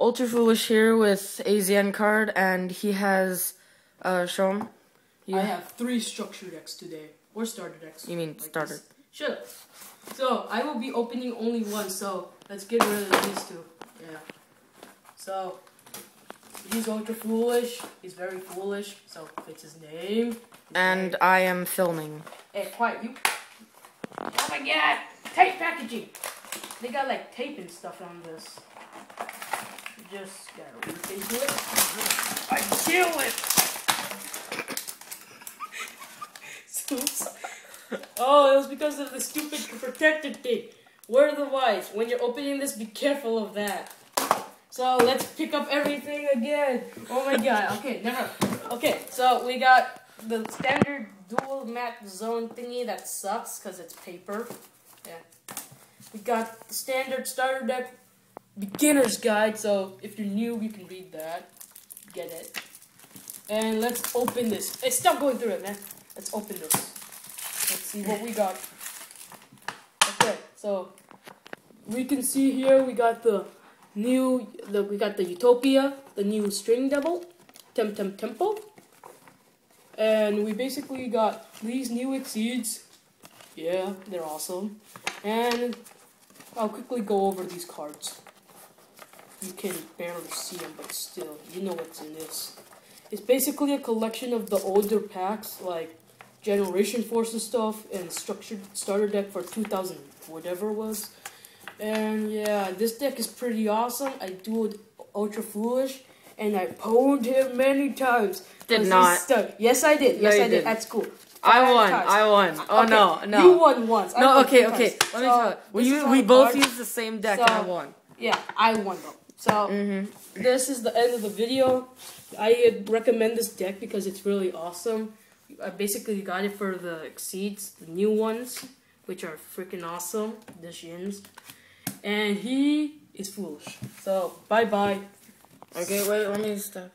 Ultra Foolish here with AZN card, and he has, uh, show him. I have three structure decks today, or starter decks. You mean like starter? this. Shut up. So I will be opening only one. So let's get rid of these two. Yeah. So he's ultra foolish. He's very foolish. So fits his name. His And name. I am filming. hey, quiet you. Oh my god! Tape packaging. They got like tape and stuff on this. You just gotta look into it. I kill it. Oops. Oh, it was because of the stupid protector thing. Where are the wise? When you're opening this, be careful of that. So let's pick up everything again. Oh my god. Okay, never. Okay, so we got the standard duel mat zone thingy that sucks because it's paper. Yeah. We got the standard starter deck beginner's guide. So if you're new, you can read that. Get it. And let's open this. Hey, stop going through it, man. Let's open this. Let's see what we got. Okay, so we can see here we got the new the we got the Utopia, the new String Devil, Temp Temp Tempo. And we basically got these new exceeds. Yeah, they're awesome. And I'll quickly go over these cards. You can barely see them, but still, you know what's in this. It's basically a collection of the older packs, like Generation Forces stuff and structured starter deck for 2000, whatever it was. And yeah, this deck is pretty awesome. I dueled Ultra Foolish, and I pwned him many times. Did not. Yes, I did. No, Yes, I did. didn't. At school. I won. times. I won. Oh Okay, no, no. You won once. I No, won okay, okay. times. Let me So, tell you. We, this is u- how we both used the same deck and I won. Yeah, I won though. So Mm-hmm. this is the end of the video. I recommend this deck because it's really awesome. I basically got it for the exceeds, the new ones, which are freaking awesome. The shins, and he is foolish. So bye bye. Okay, wait, let me stop.